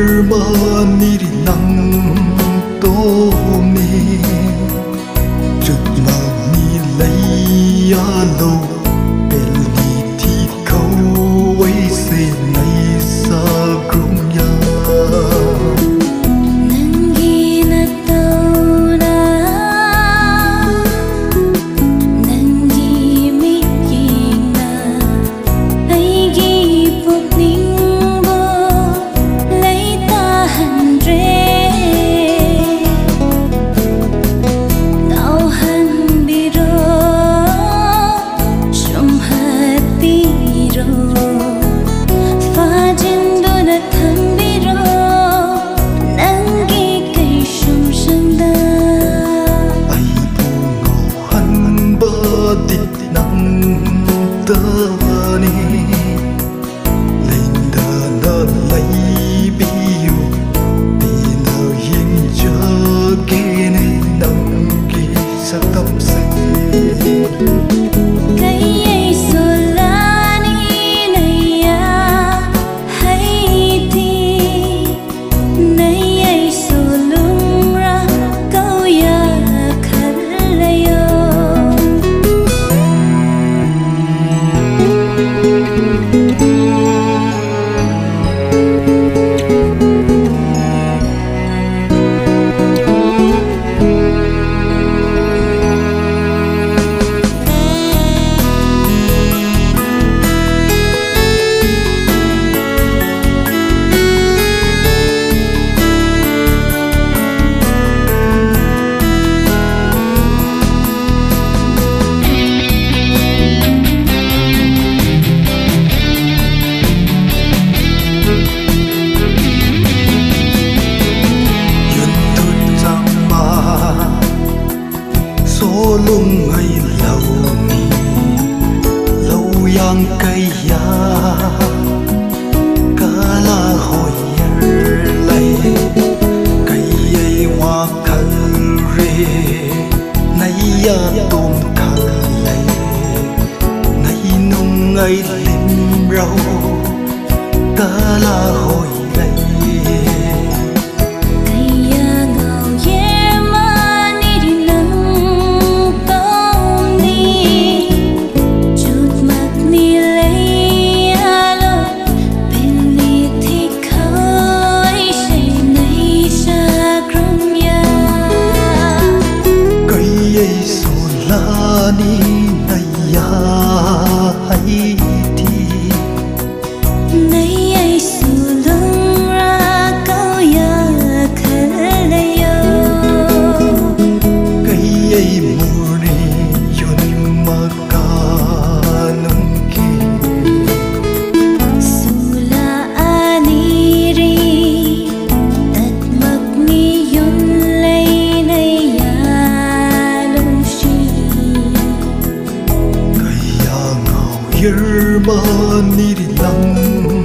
urban iri lang to ni chut lang ni lay ya lâu di nang ta ni. Lên đà đà biu đi nào hiểm cho kia nên nằm kia sao lung lungay lâu ni lâu yang cây ya cả là hồi lấy cây ấy hoa khăn rê nay ya tôm khăn lấy nay nung ngay lim rau cả la hồi 你。日妈，你的冷。